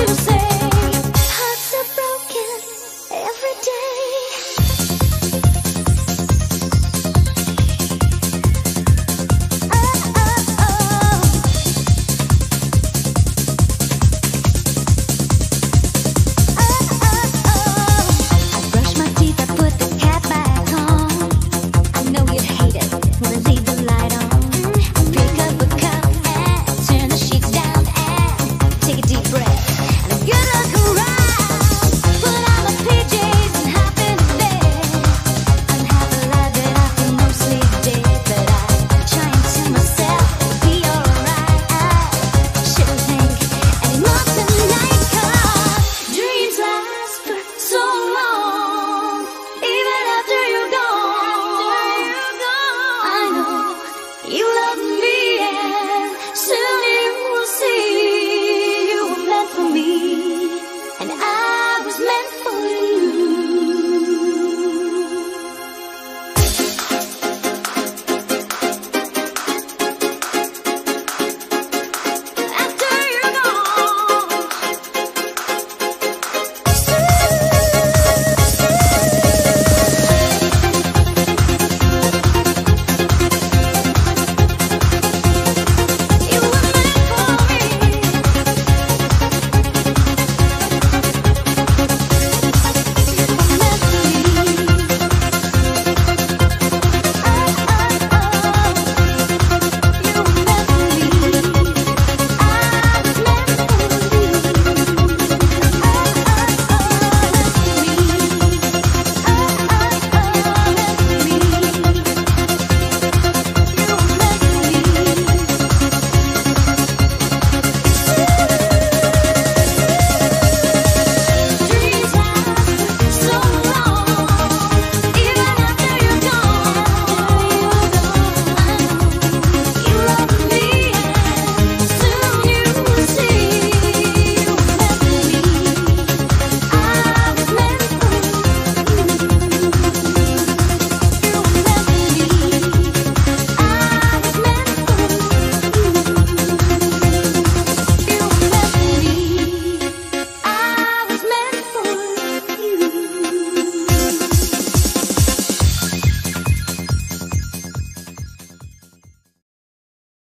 Tudo certo.